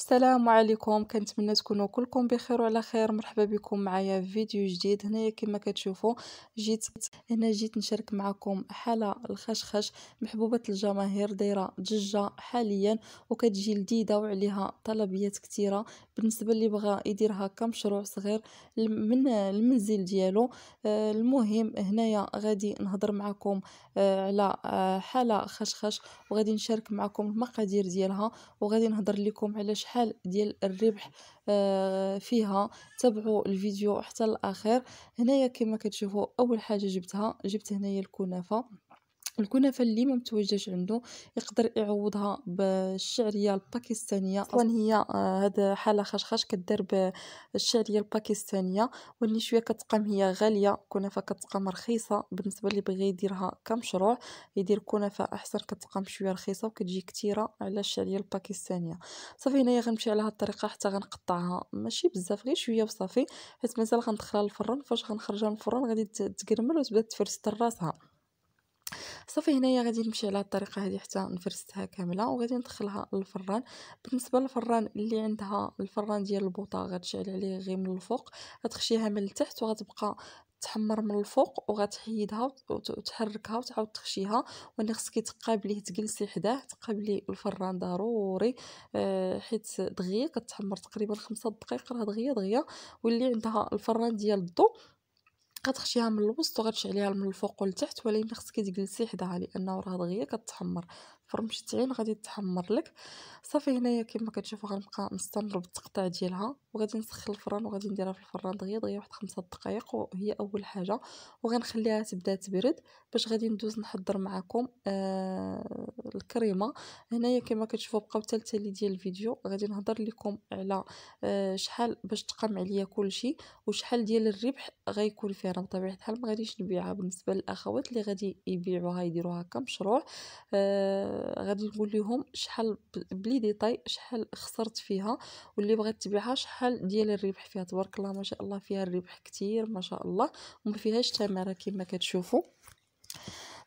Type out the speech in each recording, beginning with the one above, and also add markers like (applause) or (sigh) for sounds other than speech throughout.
السلام عليكم. كنتمنى تكونوا كلكم بخير وعلى خير. مرحبا بكم معايا في فيديو جديد. هنايا كما كتشوفوا جيت هنا جيت نشارك معكم حالة الخشخش محبوبة الجماهير دايرة ضجه حاليا وكتجي لذيذة وعليها طلبيات كثيره بالنسبة اللي بغى يديرها كمشروع صغير من المنزل ديالو. آه، المهم هنايا غادي نهضر معكم آه، على آه، حالة خشخش وغادي نشارك معكم المقادير ديالها وغادي نهضر لكم على ديال الربح آه، فيها. تابعوا الفيديو حتى الاخير هنايا كما كتشوفوا أول حاجة جبتها جبت هنايا الكنافة. الكنافة اللي ما متواجدش عنده يقدر يعوضها بالشعرية الباكستانية. أصلا هي آه، هاد حالة خشخش كدار بالشعرية الباكستانية واللي شوية كتقام هي غالية. كنافة كتقام رخيصة. بالنسبة اللي بغى يديرها كمشروع يدير كنافة أحسن كتقام شوية رخيصة وكتجي كتيرة على الشعرية الباكستانية. صافي هنايا غنمشي على هاد الطريقة حتى غنقطعها. ماشي بزاف غير شوية وصافي. حيت مازال غندخلها للفران فاش غنخرجها من الفران غادي تقرمل وتبدأ تفرست راسها صافي هنايا غادي نمشي على الطريقة هذه حتى نفرستها كاملة وغادي ندخلها للفران. بالنسبة للفران اللي عندها الفران ديال البوطة غتشعل عليه غير من الفوق غتخشيها من التحت وغتبقى تحمر من الفوق وغتحيدها وتحركها وتعاود تخشيها. واللي خصك تقابليه تجلسي حداه تقابلي الفران ضروري. آه حيت دغيا كتحمر تقريبا خمسة دقائق راه دغيا دغيا. واللي عندها الفران ديال الضو غتخشيها من الوسط وغتشعليها من الفوق والتحت ولكن خصك تجلسي حداها لأنه راه دغيا كتحمر. فرمش تعين غادي تحمر لك. صافي هنايا كما كتشوفوا غنبقى نستمر بالتقطيع ديالها وغادي نسخن الفران وغادي نديرها في الفران دغيا دغيا واحد خمسة دقائق وهي أول حاجة. وغنخليها تبدأ تبرد باش غادي ندوز نحضر معكم آه الكريمة. هنايا كما كتشوفوا بقاو حتى التالي ديال الفيديو غادي نهضر لكم على آه شحال باش تقام عليا كلشي وشحال ديال الربح غيكون فيها. أنا بطبيعة الحال ما غاديش نبيعها بالنسبة للأخوات اللي غادي يبيعوها يديروها كمشروع. آه غادي نقول لهم شحال بلي ديطاي شحال خسرت فيها واللي بغات تبيعها شحال ديال الربح فيها. تبارك الله ما شاء الله فيها الربح كتير ما شاء الله. وما فيهاش تماره كما كتشوفوا.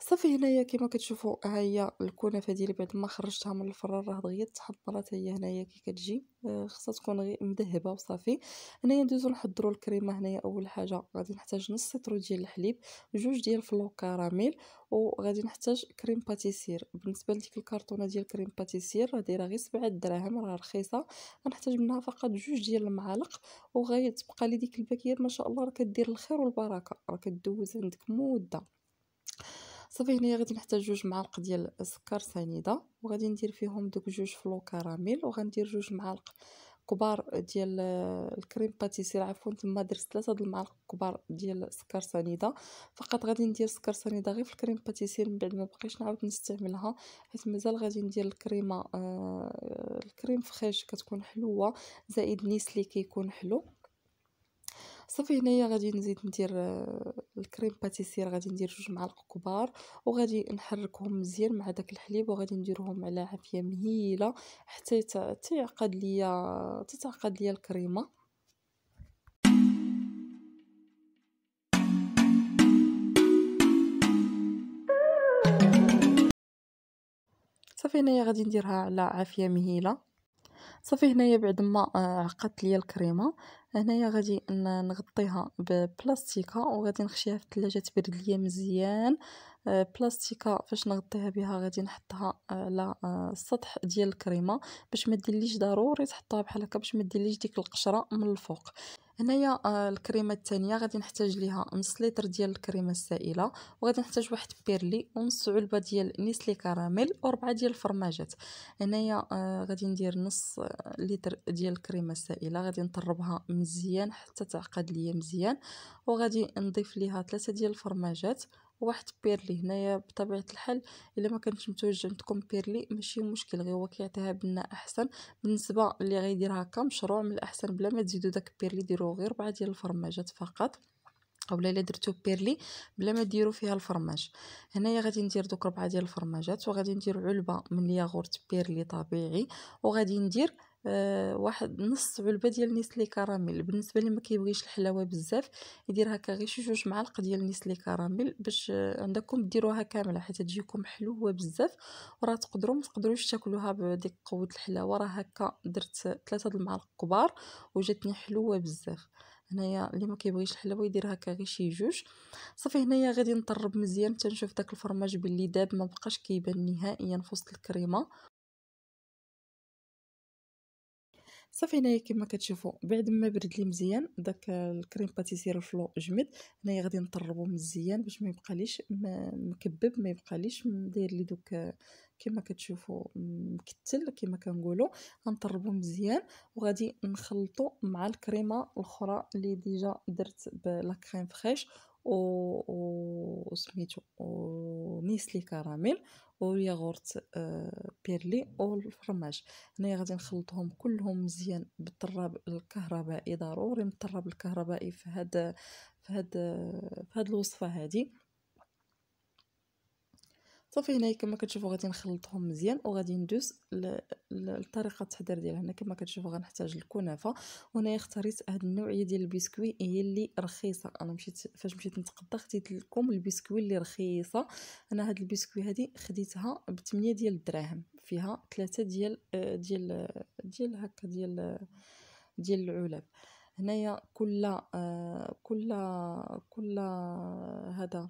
صافي هنايا كما كتشوفوا ها هي الكنافة ديالي بعد ما خرجتها من الفران راه دغيا تحمرات هي هنايا كي كتجي. آه، خصها تكون غير مذهبة وصافي. هنايا ندوزو نحضروا الكريمة هنايا أول حاجة. غادي نحتاج نص لتر ديال الحليب جوج ديال flan caramel وغادي نحتاج crème pâtissière. بالنسبة لديك الكرتونة ديال crème pâtissière راه دايرة غير 7 دراهم راه رخيصة. غنحتاج منها فقط جوج ديال المعالق وغادي تبقى لي ديك ال paquet ما شاء الله راه كدير الخير والبركة. راه كدوز عندك مده صافي هنايا غادي نحتاج جوج معالق ديال السكر سنيدة وغادي ندير فيهم دوك جوج flan caramel وغندير جوج معالق كبار ديال ال crème pâtissière عفوا تما درت ثلاثة د المعالق كبار ديال السكر سنيدة. فقط غادي ندير سكر سنيدة غير في ال crème pâtissière من بعد ما بقيتش نعاود نستعملها حيت مازال غادي ندير الكريمة آه ال crème fraîche كتكون حلوة زائد نيسلي كيكون حلو. صافي هنايا غادي نزيد ندير آه، الكريم باتيسير غادي ندير جوج معالق كبار وغادي نحركهم مزيان مع داك الحليب وغادي نديرهم على عافية مهيلة حتى تعقد ليا تتعقد ليا الكريمة. صافي هنايا غادي نديرها على عافية مهيلة. صافي هنايا بعد ما آه، عقدت ليا الكريمة هنايا غادي نغطيها ببلاستيكة وغادي نخشيها في الثلاجه تبرد ليا مزيان. آه، بلاستيكة فاش نغطيها بها غادي نحطها على آه، السطح ديال الكريمة باش ما ديرليش ضروري تحطها بحال هكا باش ما ديرليش ديك القشرة من الفوق. هنايا آه، الكريمة الثانية غادي نحتاج ليها نص لتر ديال الكريمة السائلة وغادي نحتاج واحد بيرلي ونص علبة ديال نيسلي كراميل وربعة ديال الفرماجات. هنايا آه، غادي ندير نص لتر ديال الكريمة السائلة غادي نطربها مزيان حتى تعقد ليا مزيان وغادي نضيف ليها ثلاثة ديال الفرماجات واحد بيرلي هنايا بطبيعة الحال إلا ما كانش متوجد عندكم بيرلي ماشي مشكل غير هو كيعطيها بنه أحسن. بالنسبة اللي غيديرها كمشروع من الأحسن بلا ما تزيدوا داك بيرلي ديروا غير ربعه ديال الفرماجات فقط. اولا إلا درتو بيرلي بلا ما ديروا فيها الفرماج. هنايا غادي ندير دوك ربعة ديال الفرماجات وغادي ندير علبة من الياغورت بيرلي طبيعي وغادي ندير آه واحد نص علبة ديال نيسلي كراميل. بالنسبة اللي ما كيبغيش الحلاوة بزاف يدير هكا غير شي جوج معالق ديال نيسلي كراميل باش عندكم ديروها كاملة حيت تجيكم حلوة بزاف. وراه تقدروا ما تقدروش تاكلوها بديك قوة الحلاوة. راه هكا درت ثلاثة د المعالق كبار وجاتني حلوة بزاف. هنايا اللي ما كيبغيش الحلاوة يدير هكا غير شي جوج. صافي هنايا غادي نطرب مزيان حتى نشوف داك الفرماج باللي داب ما بقاش كيبان نهائيا في وسط الكريمة. صافي هنايا كما كتشوفوا بعد ما برد لي مزيان داك الكريم باتيسير الفلو جمد هنايا غادي نطربو مزيان باش ما يبقاليش مكبب ما يبقاليش داير لي دوك كما كتشوفوا مكتل كما كنقولوا غنطربو مزيان وغادي نخلطو مع الكريمة الأخرى اللي déjà درت ب la crème fraîche و, و... سميتو و نيسلي كراميل وياغورت آه بيرلي والفرماج هنايا غادي نخلطهم كلهم مزيان بالطراب الكهربائي ضروري من الطراب الكهربائي في هاد في هاد في هاد الوصفة هذه صافي هنايا كما كتشوفوا غادي نخلطهم مزيان وغادي ندوز لطريقة التحضير ديالها. هنا كما كتشوفوا غنحتاج الكنافة وهنايا اختاريت هاد النوعية ديال البسكوي هي اللي رخيصة. أنا مشيت فاش مشيت نتقضى خديت لكم البسكوي اللي رخيصة. أنا هاد البسكوي هادي خديتها ب 8 ديال الدراهم فيها ثلاثة ديال ديال ديال هكا ديال ديال العلب. هنايا كل كل كل هذا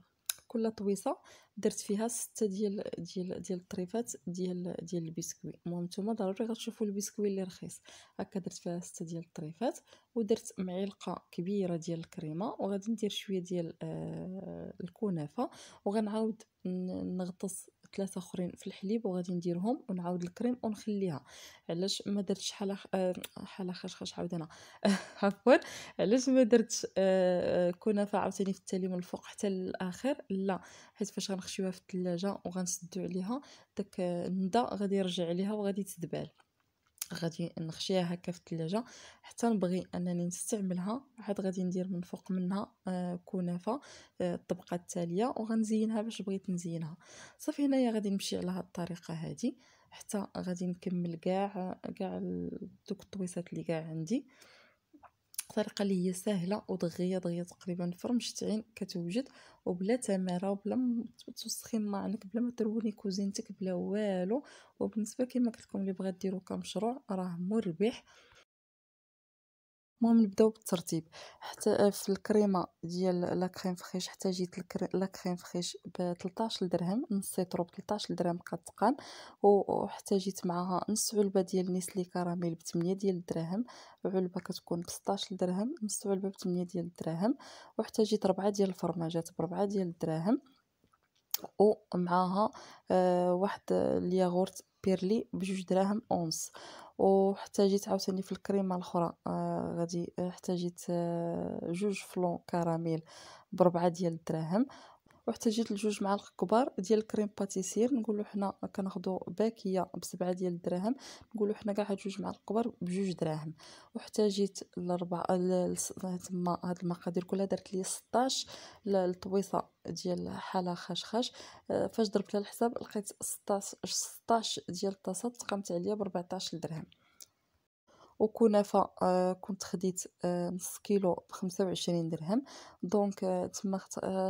كل طويصة درت فيها ستة ديال ديال ديال الطريفات ديال ديال البسكوي. المهم نتوما ضروري غتشوفوا البسكوي اللي رخيص. هكا درت فيها ستة ديال الطريفات ودرت معلقة كبيرة ديال الكريمة وغادي ندير شوية ديال آه الكنافة وغنعاود نغطس ثلاثة أخرين في الحليب وغادي نديرهم ونعاود الكريم ونخليها. علاش ما درتش حلا آه حلا خشخش عاود أنا. (laughs) عفوا. علاش ما درتش آه كنافة عاوتاني في التالي من الفوق حتى الآخر لا. حيت فاش غنخشيوها في الثلاجة وغنسدو عليها داك الندى غادي يرجع عليها وغادي تدبال غادي نخشيها هكا في الثلاجه حتى نبغي أنني نستعملها عاد غادي ندير من فوق منها آه كنافة آه الطبقة التالية وغنزينها باش بغيت نزينها. صافي هنايا غادي نمشي على هاد الطريقة هذه حتى غادي نكمل كاع كاع دوك الطويصات اللي كاع عندي. طريقه اللي هي سهلة ودغيه دغيه تقريبا فرمش عين كتوجد وبلا تمارة وبلا توسخي ماعنك بلا ما تروني كوزينتك بلا والو. وبالنسبة كما قلت لكم اللي بغات ديرو كمشروع راه مربح. المهم نبداو بالترتيب. حتى في الكريمة ديال la crème fraîche حتى جيت la crème fraîche ب 13 درهم نص يترو ب 13 درهم قطقان وحتى جيت معاها نص علبة ديال نيسلي كراميل ب 8 ديال الدراهم علبة كتكون ب 16 درهم نص علبة ب 8 ديال الدراهم وحتى جيت ربعة ديال الفرماجات ب 4 ديال الدراهم ومعاها آه واحد الياغورت بيرلي بجوج دراهم اونص وحتى جيت عاوتاني في الكريمة الأخرى آه غادي احتاجيت آه جوج flan caramel بربعة ديال الدراهم. واحتاجيت لجوج معالق كبار ديال الكريم باتيسير. نقولوا حنا كناخذوا باكية بسبعة ديال الدراهم. نقولوا حنا كاع هاد جوج معالق كبار بجوج دراهم. واحتاجيت لربع تما هاد المقادير كلها درت لي 16 الطويصه ديال حالة خشخاش. فاش ضربت الحساب لقيت 16 16 ديال الطاسات تقامت عليا ب 14 درهم. وكنافه آه كنت خديت آه نص كيلو بخمسة وعشرين درهم. donc آه تما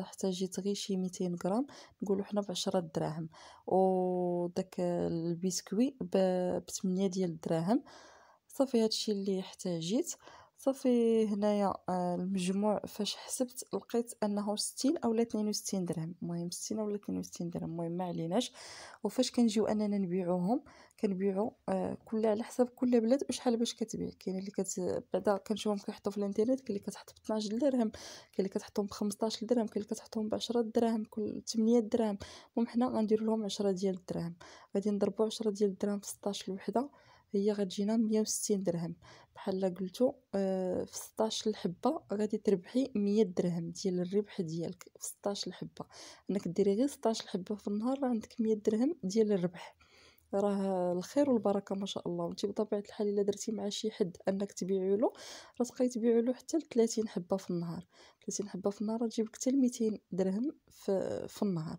احتاجيت غير شي ميتين غرام نقولو حنا بعشرة دراهم. وداك البسكوي بثمانية ديال الدراهم. صافي هادشي اللي احتاجيت صافي هنايا آه، المجموع فاش حسبت لقيت أنه ستين اولا اثنين وستين درهم. المهم ستين اولا اثنين وستين درهم. المهم ما عليناش. وفاش كنجيو أننا نبيعوهم كنبيعو آه كل على حسب كل بلاد وشحال باش كتبيع. كاين اللي كت بعدا كنشوفهم كيحطوا في الإنترنت كاين اللي كتحط ب 12 درهم كاين اللي كتحطهم ب 15 درهم كاين اللي كتحطهم ب 10 دراهم كل 8 دراهم المهم حنا غندير لهم 10 ديال الدراهم غادي نضربوا 10 ديال الدراهم في 16 الوحدة. هي غتجينا 160 درهم. بحال قلتو آه في 16 الحبة غادي تربحي 100 درهم ديال الربح ديالك في 16 الحبة. أنك ديري غير 16 حبه في النهار راه عندك 100 درهم ديال الربح. راه الخير والبركة ما شاء الله. وانت بطبيعة الحال إلا درتي مع شي حد أنك تبيعي له راه تبقاي تبيعي له حتى ل 30 حبة في النهار. 30 حبة في النهار تجيب لك حتى 200 درهم في, في النهار.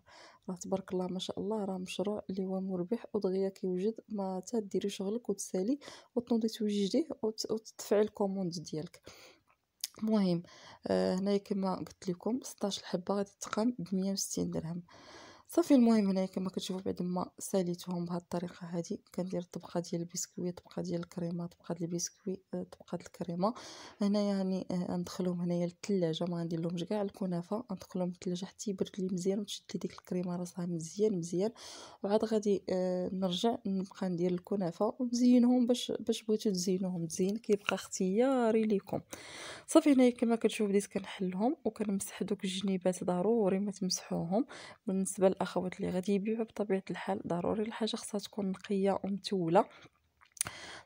راه تبارك الله ما شاء الله راه مشروع اللي هو مربح ودغيا كيوجد ما تديري شغلك وتسالي وتنوضي توجديه وتدفعي ال commande ديالك. المهم آه هنايا كما قلت لكم 16 حبه غادي تقام ب 160 درهم. صافي المهم هنايا كما كتشوفوا بعد ما ساليتهم بهذه الطريقة هذه كندير طبقة ديال البسكويت طبقة ديال الكريمة طبقة ديال البسكويت آه، طبقة الكريمة. هنايا يعني آه، ندخلهم هنايا للثلاجه ما غندير لهمش كاع الكنافة ندخلهم للثلاجه حتى يبرد لي مزيان وتشد لي ديك الكريمة راسها مزيان مزيان. وعاد غادي آه، نرجع نبقى ندير الكنافة ونزينهم باش باش بغيتو تزينوهم. تزين كيبقى اختياري ليكم. صافي هنايا كما كتشوف بديت كنحلهم وكنمسح دوك الجنيبات ضروري ما تمسحوهم. بالنسبة للاخوات اللي غادي يبيعوا بطبيعة الحال ضروري. الحاجة خصها تكون نقية ومتولة.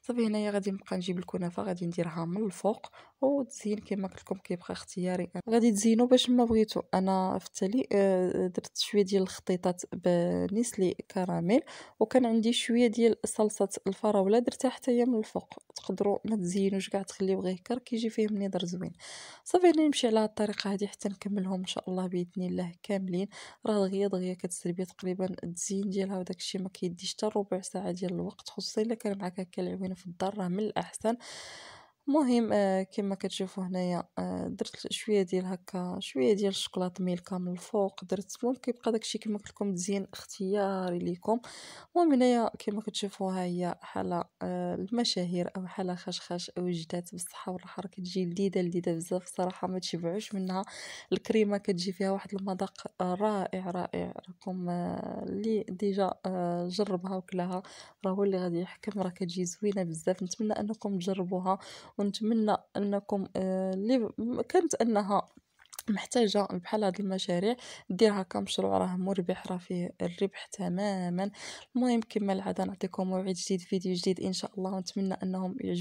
صافي هنايا غادي نبقى نجيب الكنافة غادي نديرها من الفوق وتزين كما قلت لكم كيبقى اختياري غادي تزينوا باش ما بغيتو. أنا في التالي آه، درت شوية ديال الخطيطات بنيسلي كراميل وكان عندي شوية ديال صلصة الفراولة درتها حتى هي من الفوق. تقدروا ما تزينوش كاع تخليوه غير هكا كيجي فيه منظر زوين. صافي أنا نمشي على الطريقة هذه حتى نكملهم إن شاء الله بإذن الله كاملين. راه دغيا دغيا كتسربي تقريبا التزيين ديالها وداك الشيء ما كيديش حتى ربع ساعة ديال الوقت خصوصا إلا كان معاك هكا في راه من الاحسن المهم آه كما كتشوفوا هنايا آه درت شوية ديال هكا شوية ديال الشوكولاط ميلكا من الفوق درت المهم كيبقى داكشي كما قلت لكم مزيان اختياري ليكم. المهم هنايا كما كتشوفوا ها هي حالة آه المشاهير أو حالة خشخاش أو جدات بالصحة والراحه كتجي لذيذة لذيذة بزاف صراحة ما تشبعوش منها. الكريمة كتجي فيها واحد المذاق رائع رائع راكم اللي ديجا جربها وكلها راه هو اللي غادي يحكم راه كتجي زوينة بزاف. نتمنى أنكم تجربوها ونتمنى أنكم آه، اللي كانت أنها محتاجة بحال هاد المشاريع ديرها كمشروع راه مربح راه فيه الربح تماما. المهم كما العادة نعطيكم موعد جديد فيديو جديد إن شاء الله ونتمنى أنهم يعجبكم